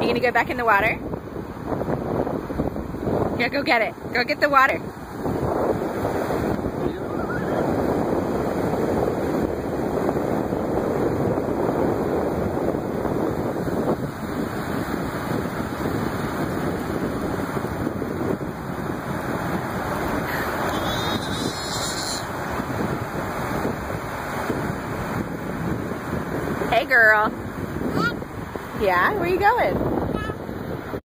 You gonna go back in the water? Yeah, go get it. Go get the water. Hey girl. Yeah, where you going?